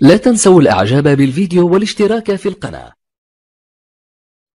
لا تنسوا الإعجاب بالفيديو والاشتراك في القناة.